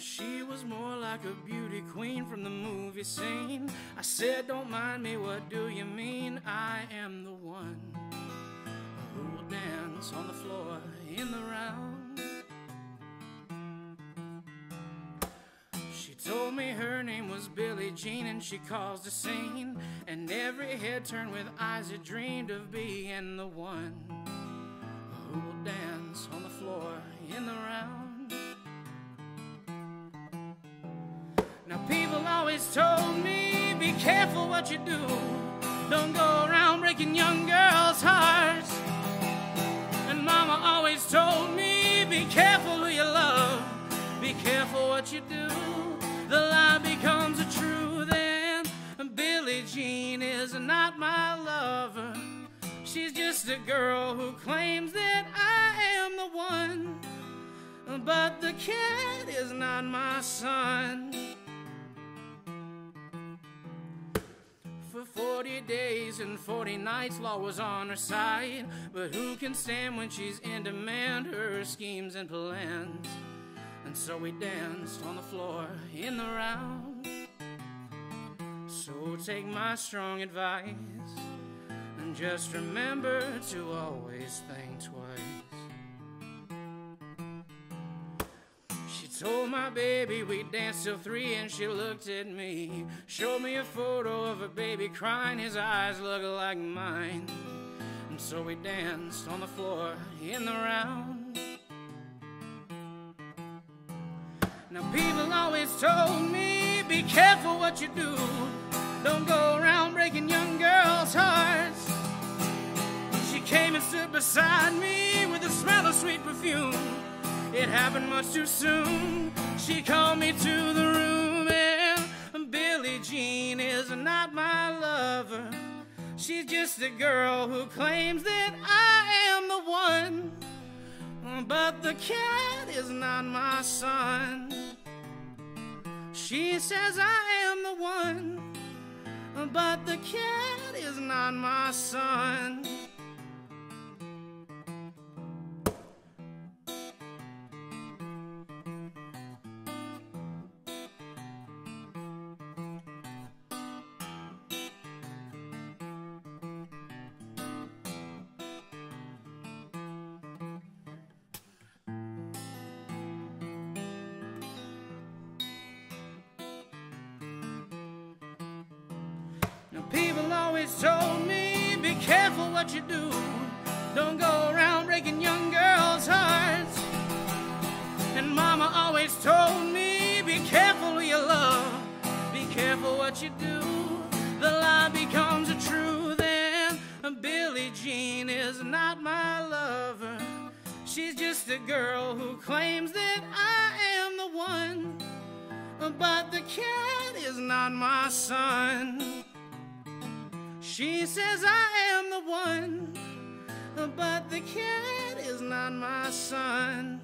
She was more like a beauty queen from the movie scene. I said, Don't mind me, what do you mean? I am the one who will dance on the floor in the round. She told me her name was Billie Jean and she caused a scene. And every head turned with eyes that dreamed of being the one who will dance on the floor in the round. People always told me, be careful what you do. Don't go around breaking young girls' hearts. And Mama always told me, be careful who you love. Be careful what you do. The lie becomes a truth, and Billie Jean is not my lover. She's just a girl who claims that I am the one. But the cat is not my son. For 40 days and 40 nights, law was on her side. But who can stand when she's in demand her schemes and plans? And so we danced on the floor in the round. So take my strong advice and just remember to always think twice. Told my baby we danced till three, and she looked at me. Showed me a photo of a baby crying, his eyes look like mine. And so we danced on the floor in the round. Now, people always told me, be careful what you do. Don't go around breaking young girls' hearts. She came and stood beside me with a smell of sweet perfume. It happened much too soon. She called me to the room, and Billie Jean is not my lover. She's just a girl who claims that I am the one. But the cat is not my son. She says I am the one, but the cat is not my son. People always told me, be careful what you do. Don't go around breaking young girls' hearts. And Mama always told me, be careful who you love. Be careful what you do. The lie becomes a truth, and Billie Jean is not my lover. She's just a girl who claims that I am the one. But the cat is not my son. She says I am the one, but the cat is not my son.